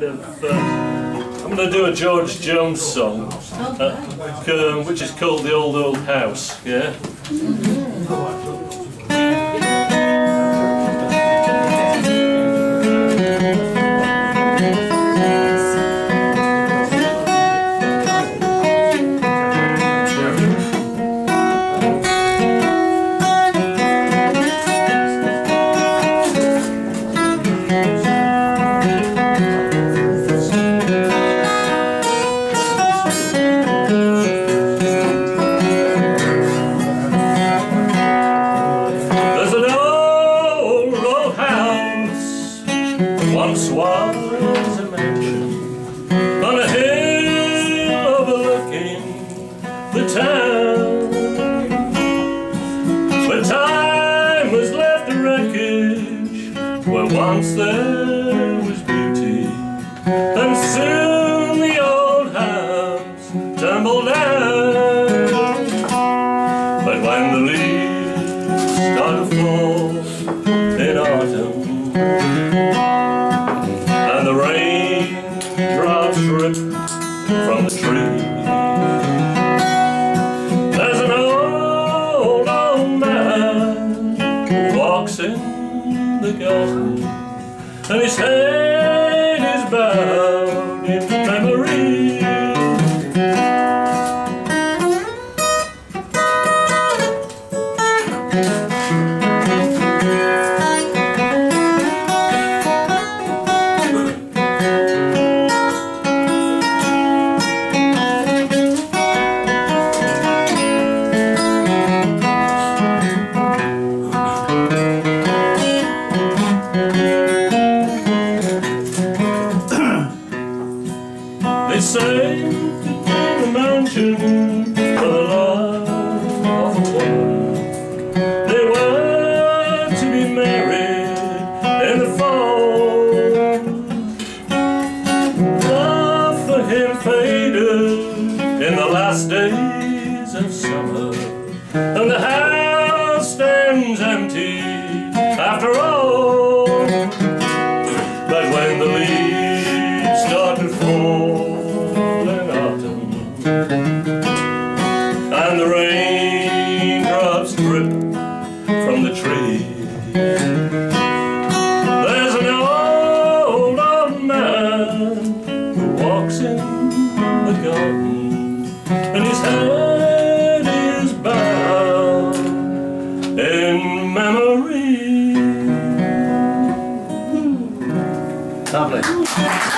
kind of. Uh, I'm going to do a George Jones song, uh, which is called The Old Old House. Yeah. Once was a mansion on a hill overlooking the town. But time has left a wreckage where once there was beauty, and soon the old house tumbled down. But when the leaves start to fall in autumn in the garden. And his head to the love of a woman. They were to be married in the fall. Love for him faded in the last days of summer, and the drip from the tree. There's an old, old man who walks in the garden and his head is bowed in memory. Lovely.